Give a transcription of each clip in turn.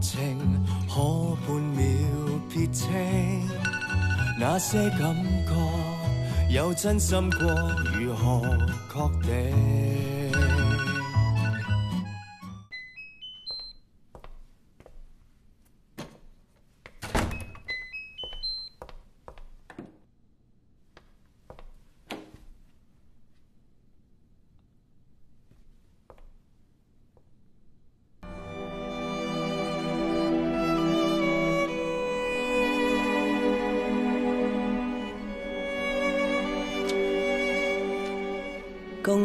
情，可半秒撇清。那些感觉有真心过，如何确定？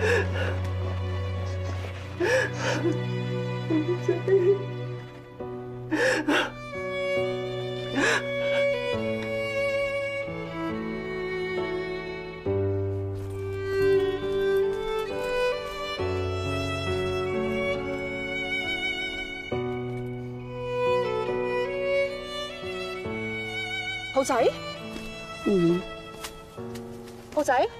仔。豪仔，嗯，豪仔，二